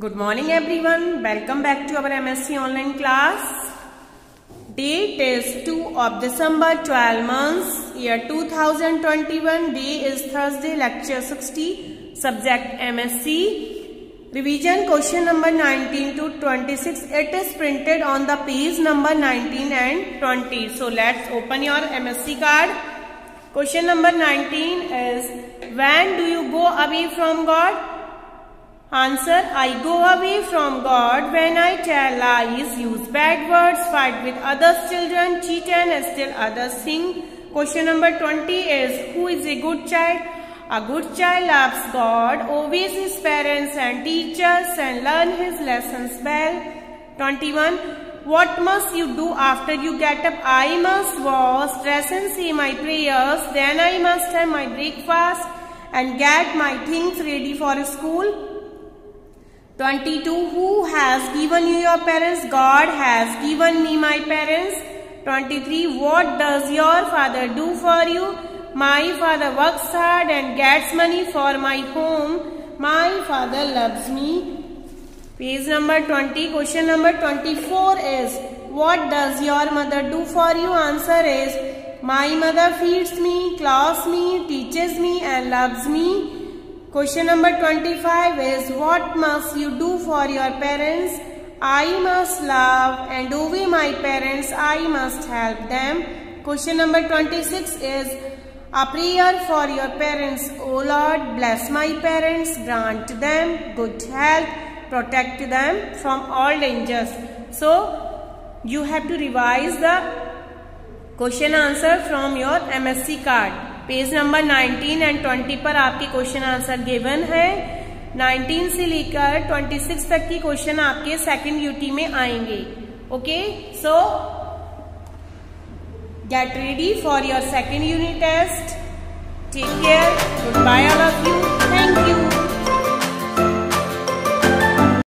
Good morning everyone. Welcome back to our MSc online class. Date is 2 of December 12 months year 2021. Day is Thursday lecture 60 subject MSc. Revision question number 19 to 26. It is printed on the page number 19 and 20. So let's open your MSc card. Question number 19 is When do you go away from God? Answer I go away from God when I tell lies, use bad words, fight with others' children, cheat and steal others' things. Question number 20 is Who is a good child? A good child loves God, obeys his parents and teachers and learn his lessons well. 21. What must you do after you get up? I must wash, dress and say my prayers. Then I must have my breakfast and get my things ready for school. 22. Who has given you your parents? God has given me my parents. 23. What does your father do for you? My father works hard and gets money for my home. My father loves me. Page number 20. Question number 24 is What does your mother do for you? Answer is My mother feeds me, clothes me, teaches me and loves me. Question number 25 is what must you do for your parents? I must love and obey my parents. I must help them. Question number 26 is a prayer for your parents. O Lord, bless my parents, grant them good health, protect them from all dangers. So, you have to revise the question answer from your MSc card. Page number 19 and 20 पर आपके question answer given है। 19 से लेकर 26 तक की question आपके second UT में आएँगे। Okay so get ready for your second unit test take care good bye all of you